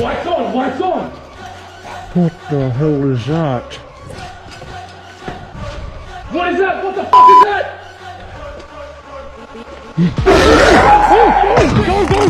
Wax on, wax on! What the hell is that? What is that? What the fuck is that? Go, go, go!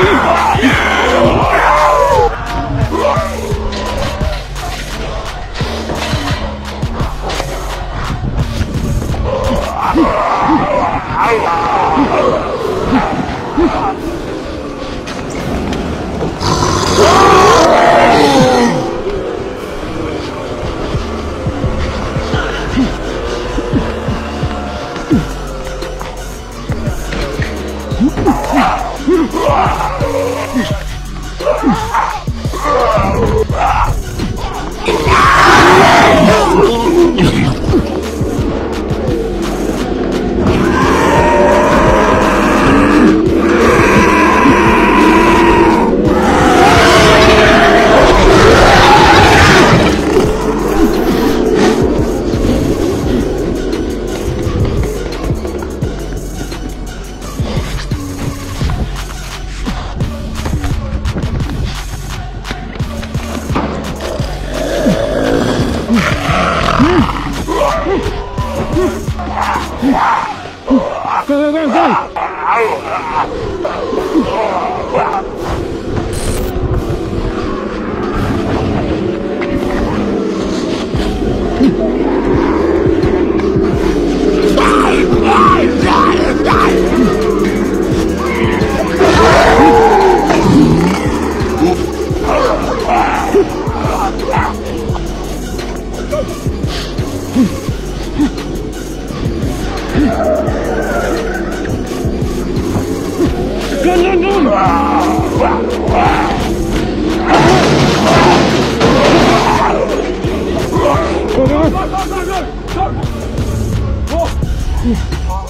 Go, go, go, go! 大哥，大哥，大哥，我，你，好，